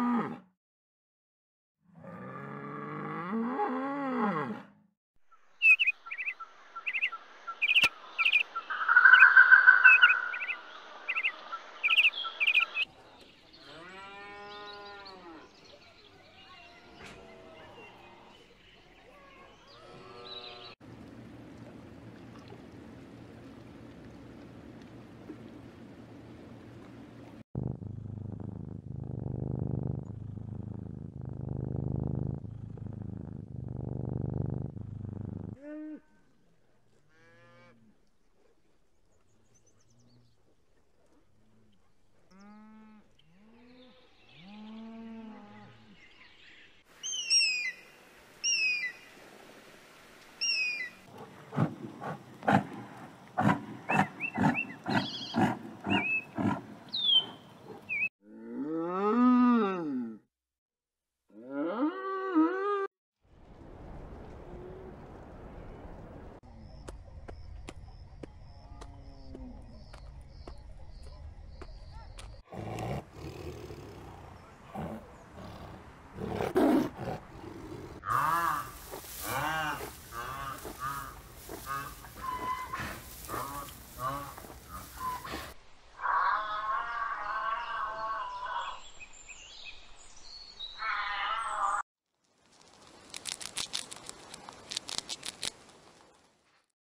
Mm. Amen.